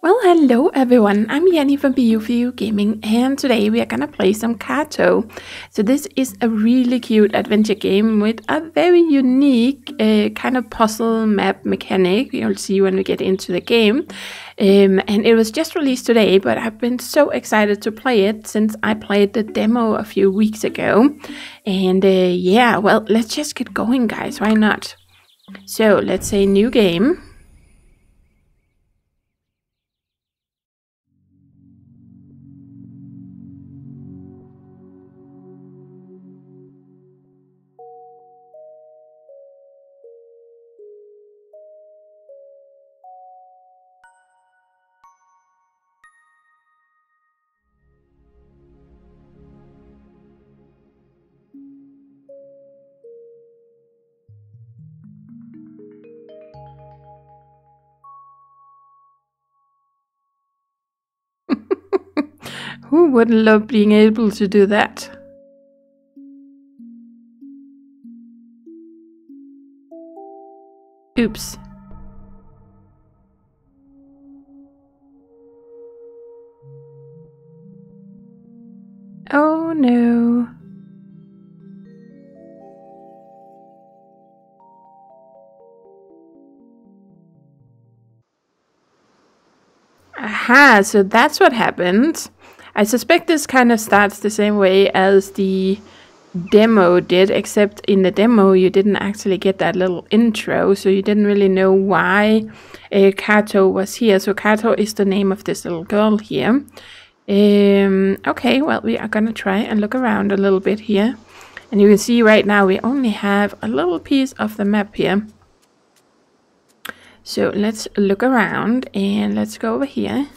Well, hello everyone. I'm Jenny from BU4U Gaming, and today we are gonna play some Carto. So this is a really cute adventure game with a very unique uh, kind of puzzle map mechanic. You'll see when we get into the game. Um, and it was just released today, but I've been so excited to play it since I played the demo a few weeks ago. And uh, yeah, well, let's just get going, guys. Why not? So let's say new game. Who wouldn't love being able to do that? Oops. Oh no. Aha, so that's what happened. I suspect this kind of starts the same way as the demo did, except in the demo you didn't actually get that little intro, so you didn't really know why uh, Carto was here. So Carto is the name of this little girl here. Um, okay, well, we are gonna try and look around a little bit here. And you can see right now we only have a little piece of the map here. So let's look around and let's go over here.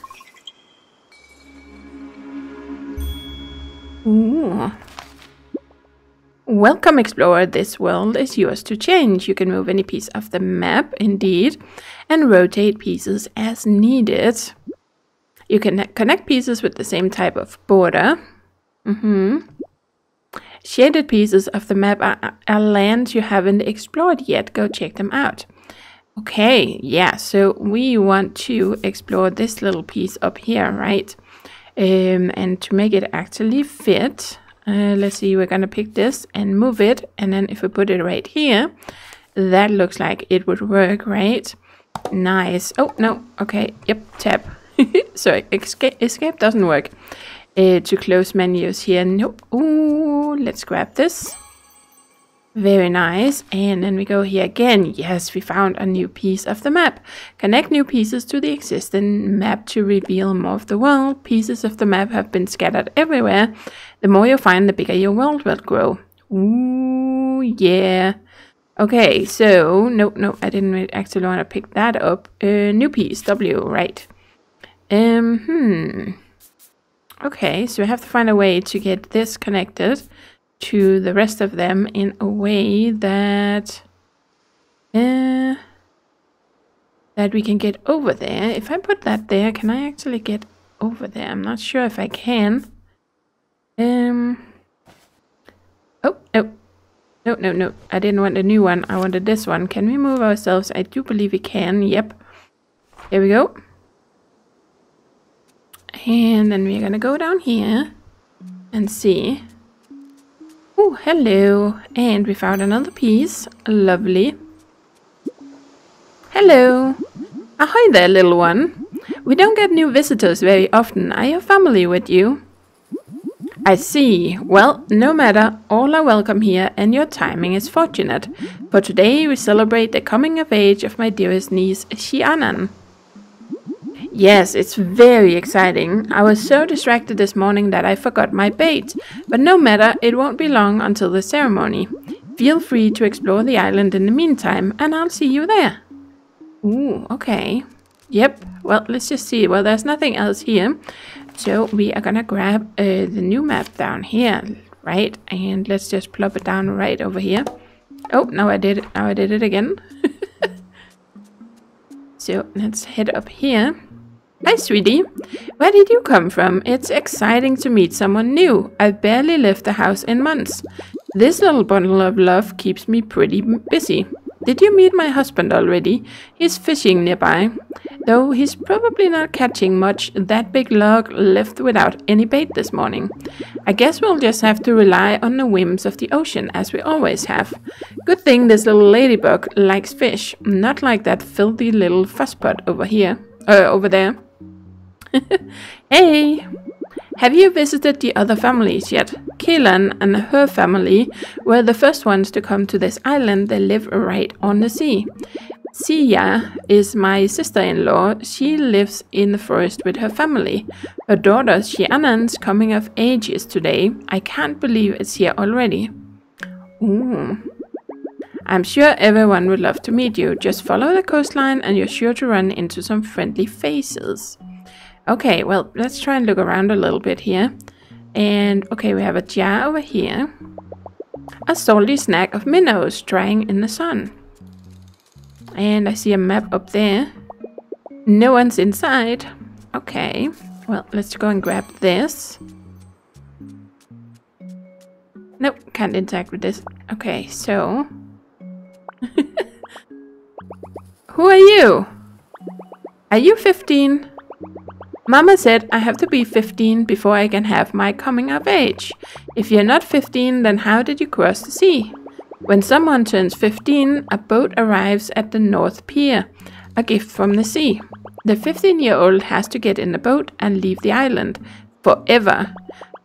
Ooh. Welcome Explorer, this world is yours to change. You can move any piece of the map, indeed, and rotate pieces as needed. You can connect pieces with the same type of border. Mm -hmm. Shaded pieces of the map are, are lands you haven't explored yet. Go check them out. Okay, yeah, so we want to explore this little piece up here, right? Um, and to make it actually fit, uh, let's see, we're gonna pick this and move it. And then if we put it right here, that looks like it would work, right? Nice. Oh, no. Okay. Yep. Tab. Sorry. Escape, escape doesn't work. Uh, to close menus here. Nope. Ooh, let's grab this. Very nice. And then we go here again. Yes, we found a new piece of the map. Connect new pieces to the existing map to reveal more of the world. Pieces of the map have been scattered everywhere. The more you find, the bigger your world will grow. Ooh, yeah. Okay, so, no, no, I didn't actually want to pick that up. Uh, new piece, W, right. Um, hmm. Okay, so we have to find a way to get this connected to the rest of them in a way that uh, that we can get over there. If I put that there, can I actually get over there? I'm not sure if I can. Um. Oh, no. No, no, no. I didn't want a new one. I wanted this one. Can we move ourselves? I do believe we can. Yep. Here we go. And then we're gonna go down here and see Oh, hello. And we found another piece. Lovely. Hello. Ahoy there, little one. We don't get new visitors very often. Are your family with you? I see. Well, no matter, all are welcome here and your timing is fortunate. For today we celebrate the coming of age of my dearest niece, Shianan. Yes, it's very exciting. I was so distracted this morning that I forgot my bait. But no matter, it won't be long until the ceremony. Feel free to explore the island in the meantime, and I'll see you there. Ooh, okay. Yep, well, let's just see. Well, there's nothing else here. So we are gonna grab uh, the new map down here, right? And let's just plop it down right over here. Oh, now I did it. Now I did it again. so let's head up here. Hi, sweetie. Where did you come from? It's exciting to meet someone new. I've barely left the house in months. This little bundle of love keeps me pretty busy. Did you meet my husband already? He's fishing nearby. though he's probably not catching much that big log left without any bait this morning. I guess we'll just have to rely on the whims of the ocean, as we always have. Good thing this little ladybug likes fish, not like that filthy little fusspot over here, uh, over there. hey! Have you visited the other families yet? Keelan and her family were the first ones to come to this island. They live right on the sea. Sia is my sister-in-law. She lives in the forest with her family. Her daughter Shianan's coming of age is today. I can't believe it's here already. Ooh. I'm sure everyone would love to meet you. Just follow the coastline and you're sure to run into some friendly faces. Okay, well, let's try and look around a little bit here. And, okay, we have a jar over here. A salty snack of minnows drying in the sun. And I see a map up there. No one's inside. Okay, well, let's go and grab this. Nope, can't interact with this. Okay, so... Who are you? Are you 15? Mama said I have to be 15 before I can have my coming of age. If you're not 15, then how did you cross the sea? When someone turns 15, a boat arrives at the North Pier, a gift from the sea. The 15 year old has to get in the boat and leave the island. Forever.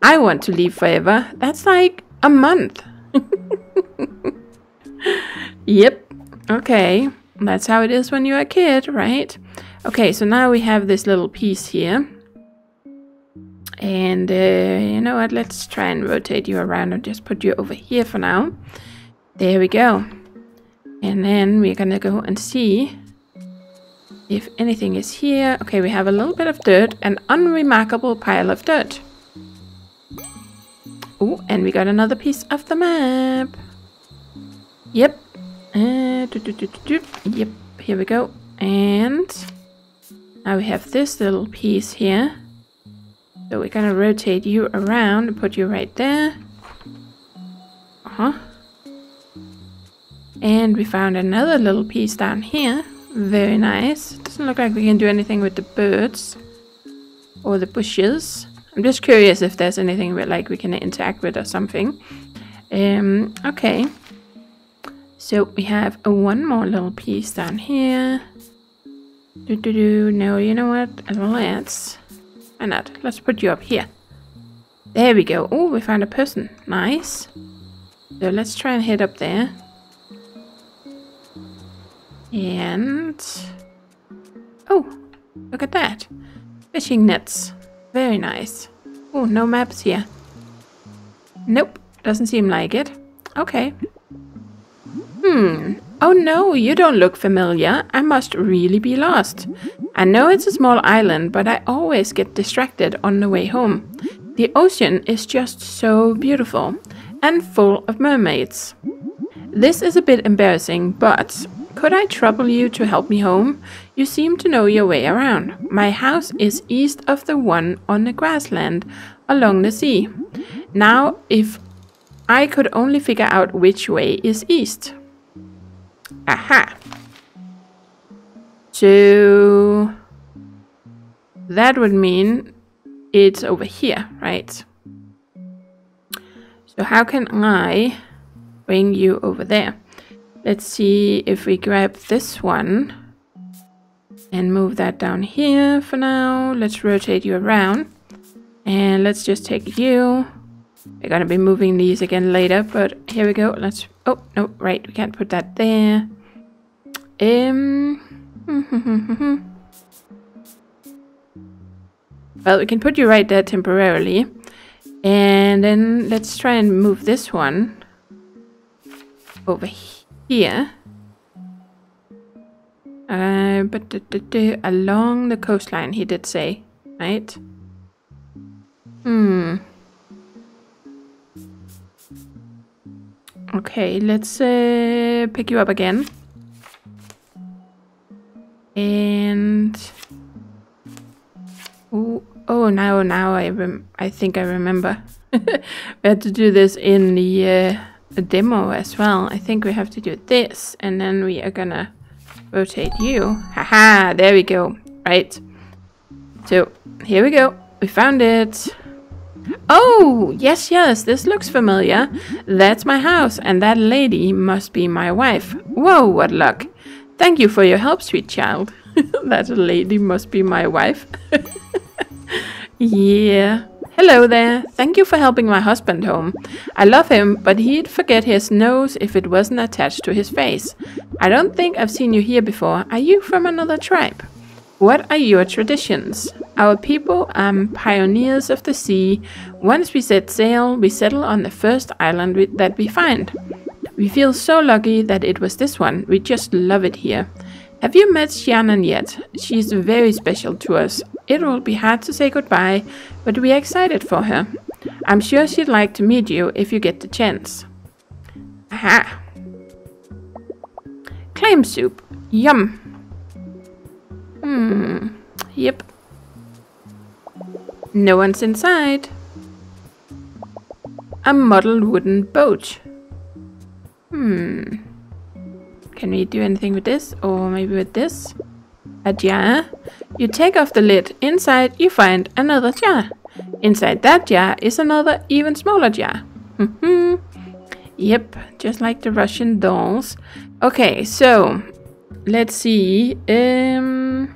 I want to leave forever. That's like a month. yep. Okay. That's how it is when you're a kid, right? Okay, so now we have this little piece here. And uh, you know what, let's try and rotate you around and just put you over here for now. There we go. And then we're gonna go and see if anything is here. Okay, we have a little bit of dirt, an unremarkable pile of dirt. Oh, and we got another piece of the map. Yep. Uh, doo -doo -doo yep, here we go. And now we have this little piece here. So we're gonna rotate you around and put you right there. Uh-huh. And we found another little piece down here. Very nice. Doesn't look like we can do anything with the birds. Or the bushes. I'm just curious if there's anything we, like we can interact with or something. Um, okay. So we have one more little piece down here. Do do do. No, you know what? Let's. Why not? Let's put you up here. There we go. Oh, we found a person. Nice. So let's try and head up there. And... Oh, look at that. Fishing nets. Very nice. Oh, no maps here. Nope, doesn't seem like it. Okay. Hmm, Oh no, you don't look familiar. I must really be lost. I know it's a small island, but I always get distracted on the way home. The ocean is just so beautiful and full of mermaids. This is a bit embarrassing, but could I trouble you to help me home? You seem to know your way around. My house is east of the one on the grassland along the sea. Now, if I could only figure out which way is east. Aha. So that would mean it's over here, right? So how can I bring you over there? Let's see if we grab this one and move that down here for now. Let's rotate you around and let's just take you. We're gonna be moving these again later, but here we go. Let's, oh, no, right, we can't put that there. Um. well, we can put you right there temporarily. And then let's try and move this one over here. Uh, but along the coastline, he did say, right? Hmm. Okay, let's uh, pick you up again. And oh, oh now now I rem I think I remember. we had to do this in the uh, demo as well. I think we have to do this, and then we are gonna rotate you. Haha! There we go. right? So, here we go. We found it. Oh, yes, yes, this looks familiar. That's my house, and that lady must be my wife. Whoa, what luck. Thank you for your help, sweet child. that lady must be my wife. yeah. Hello there. Thank you for helping my husband home. I love him, but he'd forget his nose if it wasn't attached to his face. I don't think I've seen you here before. Are you from another tribe? What are your traditions? Our people are pioneers of the sea. Once we set sail, we settle on the first island that we find. We feel so lucky that it was this one. We just love it here. Have you met Shannon yet? She's very special to us. It will be hard to say goodbye, but we are excited for her. I'm sure she'd like to meet you if you get the chance. Aha! Clam soup. Yum! Hmm. Yep. No one's inside. A model wooden boat. Hmm. Can we do anything with this? Or maybe with this? A jar. You take off the lid. Inside you find another jar. Inside that jar is another even smaller jar. hmm Yep, just like the Russian dolls. Okay, so let's see. Um,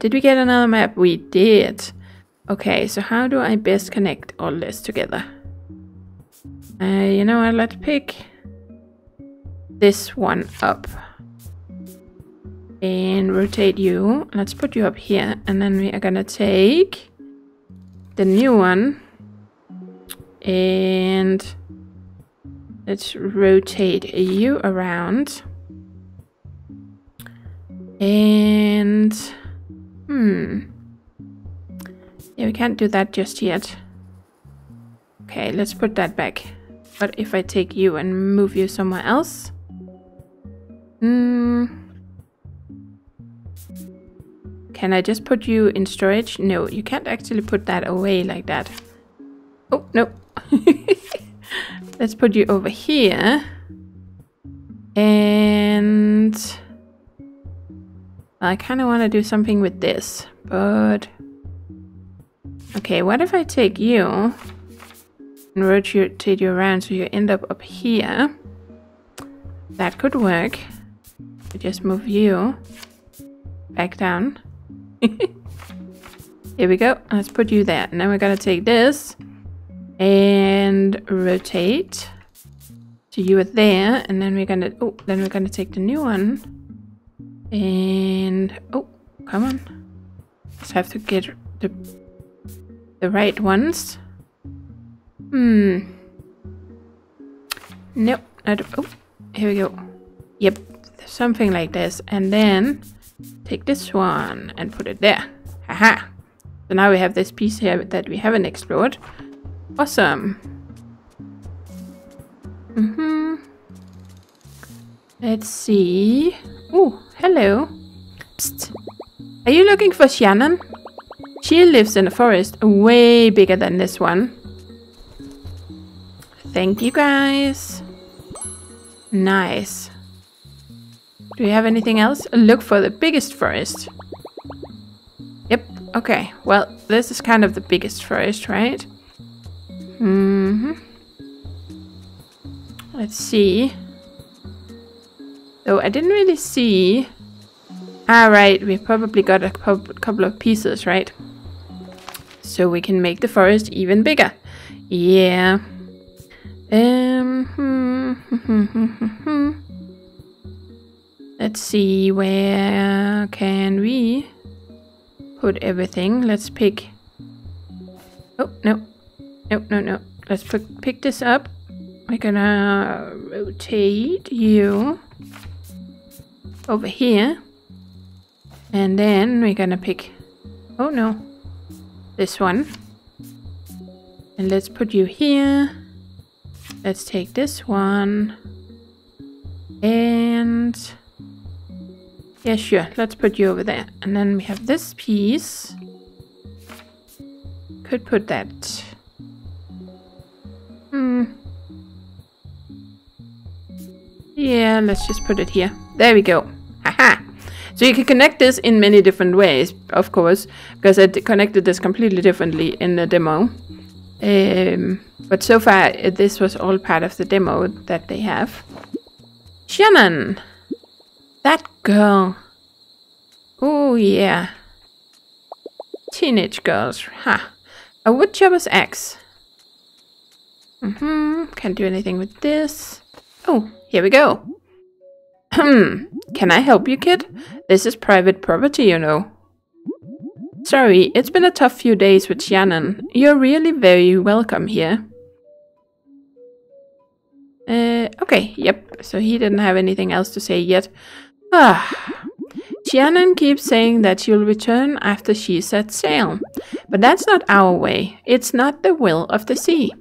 did we get another map? We did. Okay, so how do I best connect all this together? Uh, you know what? Let's pick this one up. And rotate you. Let's put you up here. And then we are gonna take the new one. And let's rotate you around. And hmm. Yeah we can't do that just yet. Okay let's put that back. But if I take you and move you somewhere else Hmm. Can I just put you in storage? No, you can't actually put that away like that. Oh, no. Let's put you over here. And... I kind of want to do something with this, but... Okay, what if I take you and rotate you around so you end up up here? That could work. We just move you back down. Here we go. Let's put you there. Now we're gonna take this and rotate. So you are there, and then we're gonna oh, then we're gonna take the new one. And oh, come on. Just have to get the the right ones. Hmm. Nope. Not, oh, here we go. Yep, something like this. And then take this one and put it there. Haha. So now we have this piece here that we haven't explored. Awesome. Mm hmm Let's see. Oh, hello. Psst. Are you looking for Shannon? She lives in a forest way bigger than this one. Thank you guys. Nice. Do we have anything else? Look for the biggest forest. Yep, okay. Well, this is kind of the biggest forest, right? Mm hmm Let's see. Though I didn't really see... Ah, right, we probably got a couple of pieces, right? So we can make the forest even bigger. Yeah. Um, hmm, hmm, hmm, Let's see, where can we put everything? Let's pick... Oh, no. No, no, no. Let's pick, pick this up. We're gonna rotate you over here. And then we're gonna pick... Oh, no. This one. And let's put you here. Let's take this one. And yeah, sure. Let's put you over there. And then we have this piece. Could put that. Hmm. Yeah, let's just put it here. There we go. Haha. So you can connect this in many different ways, of course, because I connected this completely differently in the demo. Um, but so far, this was all part of the demo that they have. Shannon! That girl. Oh, yeah. Teenage girls. Ha. A woodchopper's axe. Mm-hmm. Can't do anything with this. Oh, here we go. Hmm. Can I help you, kid? This is private property, you know. Sorry, it's been a tough few days with Shannon. You're really very welcome here. Uh, okay, yep. So he didn't have anything else to say yet. Ah. Shannon keeps saying that she'll return after she sets sail. But that's not our way. It's not the will of the sea.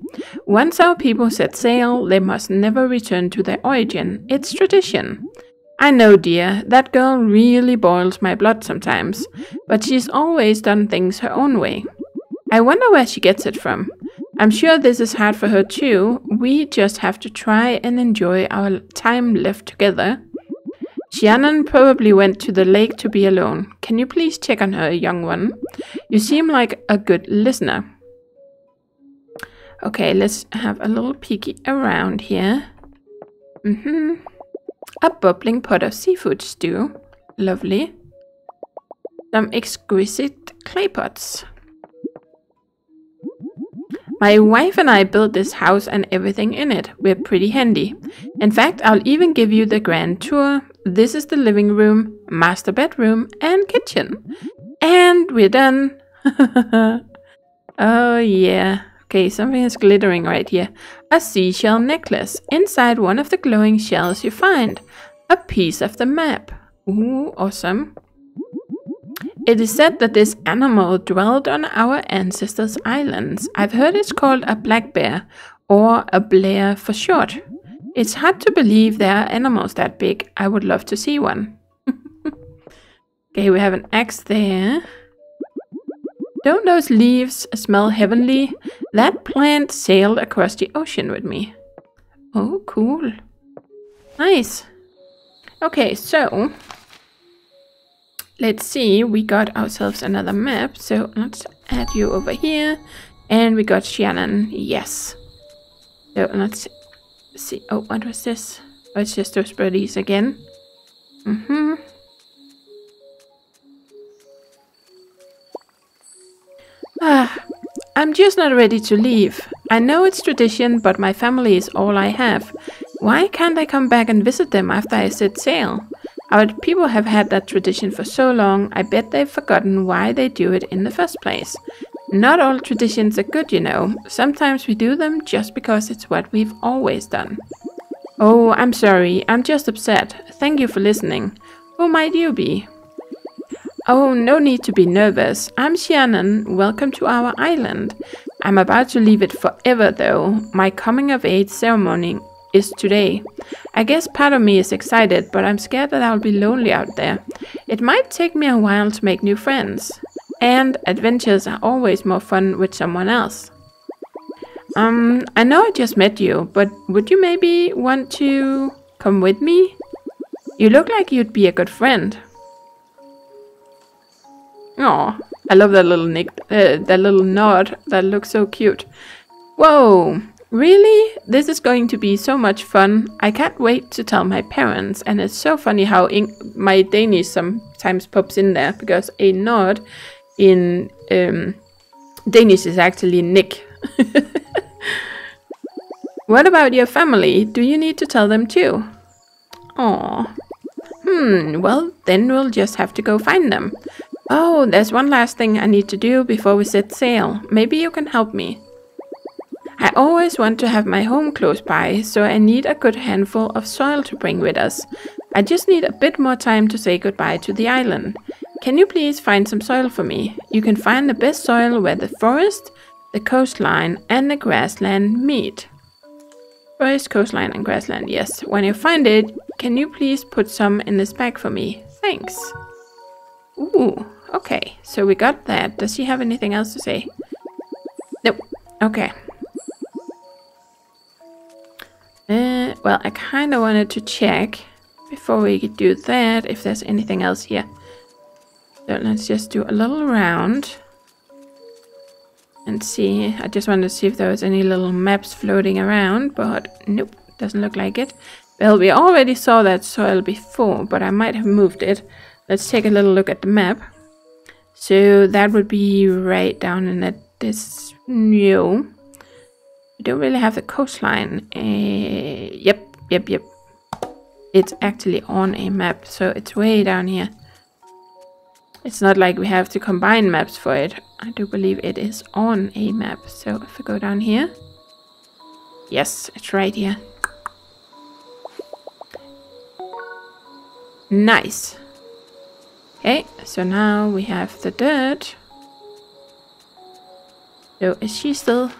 Once our people set sail, they must never return to their origin. It's tradition. I know, dear, that girl really boils my blood sometimes, but she's always done things her own way. I wonder where she gets it from. I'm sure this is hard for her too. We just have to try and enjoy our time left together. Shannon probably went to the lake to be alone. Can you please check on her, young one? You seem like a good listener. Okay, let's have a little peeky around here. Mm-hmm. A bubbling pot of seafood stew. Lovely. Some exquisite clay pots. My wife and I built this house and everything in it. We're pretty handy. In fact, I'll even give you the grand tour. This is the living room, master bedroom, and kitchen. And we're done. oh yeah. Okay, something is glittering right here. A seashell necklace. Inside one of the glowing shells you find. A piece of the map. Ooh, awesome. It is said that this animal dwelled on our ancestors' islands. I've heard it's called a black bear, or a blair for short. It's hard to believe there are animals that big. I would love to see one. okay, we have an axe there. Don't those leaves smell heavenly? That plant sailed across the ocean with me. Oh, cool. Nice. Okay, so let's see, we got ourselves another map. So let's add you over here. And we got Shannon, yes. So let's see. Oh, what was this? Oh, it's just those birdies again. Mm-hmm. Ah, I'm just not ready to leave. I know it's tradition, but my family is all I have. Why can't I come back and visit them after I set sail? Our people have had that tradition for so long, I bet they've forgotten why they do it in the first place. Not all traditions are good, you know. Sometimes we do them just because it's what we've always done. Oh, I'm sorry. I'm just upset. Thank you for listening. Who might you be? Oh, no need to be nervous. I'm Shannon. Welcome to our island. I'm about to leave it forever, though. My coming of age ceremony is today. I guess part of me is excited, but I'm scared that I'll be lonely out there. It might take me a while to make new friends. And adventures are always more fun with someone else. Um, I know I just met you, but would you maybe want to come with me? You look like you'd be a good friend. Oh, I love that little nick, uh, that little nod. That looks so cute. Whoa, Really? This is going to be so much fun. I can't wait to tell my parents. And it's so funny how my Danish sometimes pops in there because a nod in um, Danish is actually Nick. what about your family? Do you need to tell them too? Oh. Hmm, well, then we'll just have to go find them. Oh, there's one last thing I need to do before we set sail. Maybe you can help me. I always want to have my home close by, so I need a good handful of soil to bring with us. I just need a bit more time to say goodbye to the island. Can you please find some soil for me? You can find the best soil where the forest, the coastline, and the grassland meet. Forest, coastline, and grassland, yes. When you find it, can you please put some in this bag for me? Thanks. Ooh, okay. So we got that. Does she have anything else to say? Nope. Okay. Uh, well, I kind of wanted to check before we do that, if there's anything else here. So let's just do a little round and see. I just wanted to see if there was any little maps floating around, but nope, doesn't look like it. Well, we already saw that soil before, but I might have moved it. Let's take a little look at the map. So that would be right down in that this no. We don't really have the coastline. Uh, yep, yep, yep. It's actually on a map, so it's way down here. It's not like we have to combine maps for it. I do believe it is on a map. So if we go down here. Yes, it's right here. Nice. Okay, so now we have the dirt. So is she still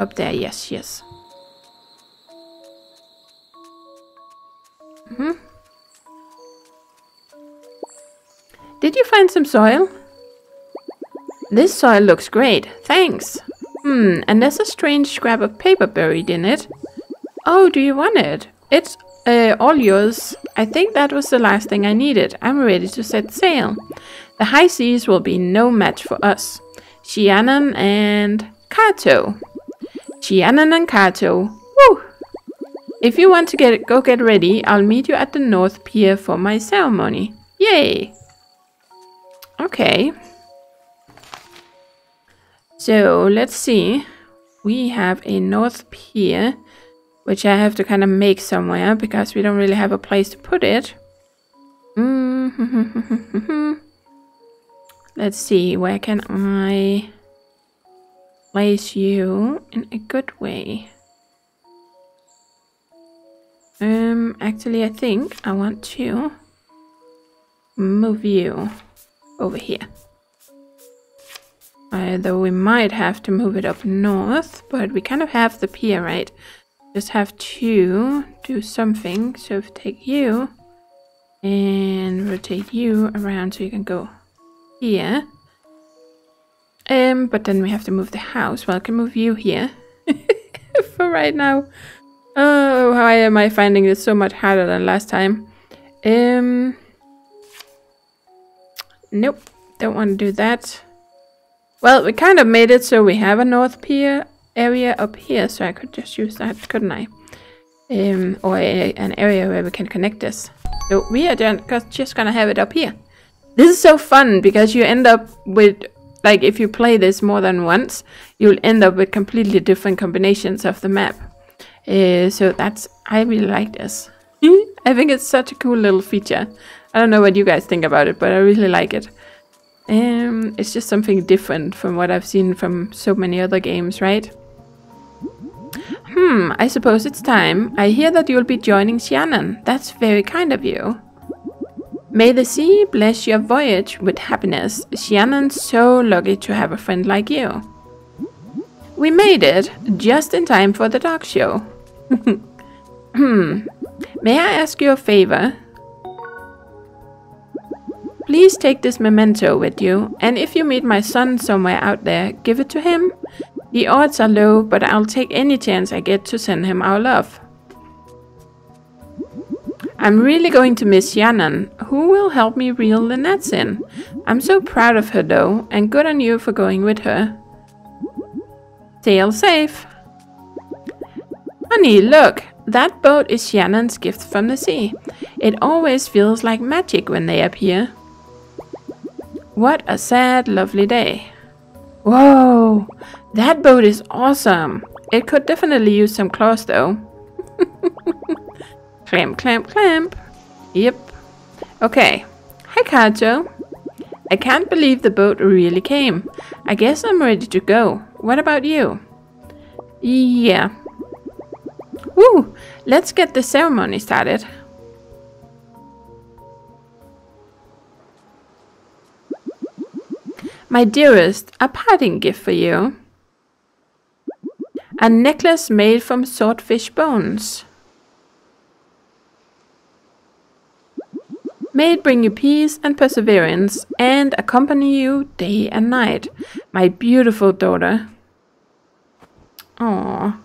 up there? Yes, yes. Mm -hmm. Did you find some soil? This soil looks great, thanks. Hmm, and there's a strange scrap of paper buried in it. Oh, do you want it? It's uh, all yours. I think that was the last thing I needed. I'm ready to set sail. The high seas will be no match for us. Shianan and Carto. Shianan and Carto. Woo! If you want to get go get ready, I'll meet you at the North Pier for my ceremony. Yay! Okay. So let's see. We have a North Pier, which I have to kind of make somewhere because we don't really have a place to put it. let's see, where can I place you in a good way? Um, actually, I think I want to move you over here. Uh, though we might have to move it up north, but we kind of have the pier, right? Just have to do something. So if take you and rotate you around so you can go here. Um, but then we have to move the house. Well, I can move you here for right now. Oh, why am I finding this so much harder than last time? Um, Nope, don't want to do that. Well, we kind of made it so we have a North Pier area up here, so I could just use that, couldn't I? Um, or a, an area where we can connect this. So we are just gonna have it up here. This is so fun because you end up with, like if you play this more than once, you'll end up with completely different combinations of the map. Uh, so that's, I really like this. I think it's such a cool little feature. I don't know what you guys think about it, but I really like it. Um, it's just something different from what I've seen from so many other games, right? Hmm, I suppose it's time. I hear that you'll be joining Shianan. That's very kind of you. May the sea bless your voyage with happiness. Shianan's so lucky to have a friend like you. We made it, just in time for the dog show. hmm, may I ask you a favor? Please take this memento with you, and if you meet my son somewhere out there, give it to him. The odds are low, but I'll take any chance I get to send him our love. I'm really going to miss Shianan, who will help me reel the nets in. I'm so proud of her though, and good on you for going with her. Sail safe. Honey, look! That boat is Shianan's gift from the sea. It always feels like magic when they appear. What a sad, lovely day. Whoa, that boat is awesome. It could definitely use some claws though. clamp, clamp, clamp. Yep. Okay. Hi, Carto. I can't believe the boat really came. I guess I'm ready to go. What about you? Yeah. Woo! Let's get the ceremony started. My dearest, a parting gift for you. A necklace made from swordfish bones. May it bring you peace and perseverance and accompany you day and night, my beautiful daughter. Aww.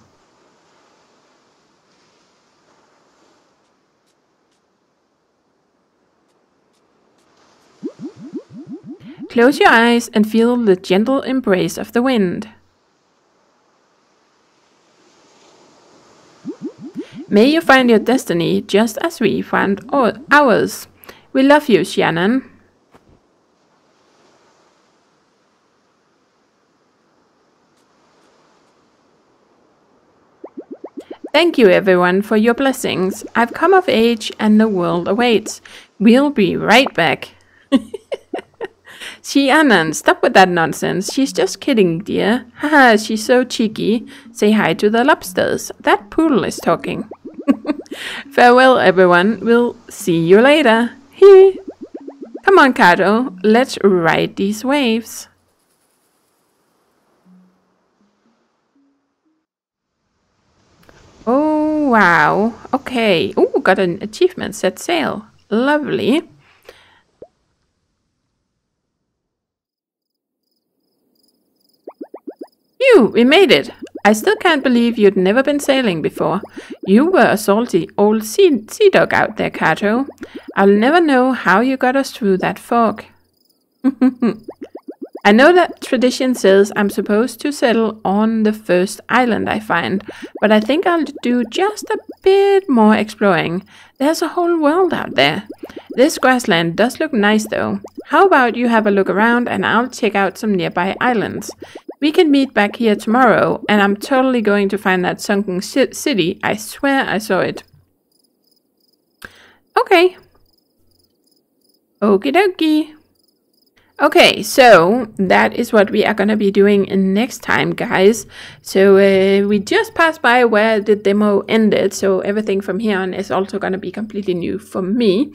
Close your eyes and feel the gentle embrace of the wind. May you find your destiny just as we found ours. We love you, Shannon. Thank you everyone for your blessings. I've come of age and the world awaits. We'll be right back. Shannon, stop with that nonsense. She's just kidding, dear. Haha, she's so cheeky. Say hi to the lobsters. That poodle is talking. Farewell, everyone. We'll see you later. Hee. Come on, Carto. Let's ride these waves. Oh, wow. Okay. Oh, got an achievement. Set sail. Lovely. Phew, we made it. I still can't believe you'd never been sailing before. You were a salty old sea, sea dog out there, Carto. I'll never know how you got us through that fog. I know that tradition says I'm supposed to settle on the first island I find, but I think I'll do just a bit more exploring. There's a whole world out there. This grassland does look nice though. How about you have a look around and I'll check out some nearby islands. We can meet back here tomorrow, and I'm totally going to find that sunken city. I swear I saw it. Okay. Okie dokie. Okay, so that is what we are going to be doing next time, guys. So uh, we just passed by where the demo ended, so everything from here on is also going to be completely new for me.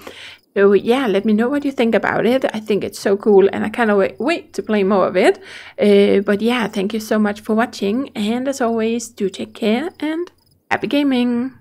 So yeah, let me know what you think about it. I think it's so cool and I cannot wait, wait to play more of it. Uh, but yeah, thank you so much for watching. And as always, do take care and happy gaming.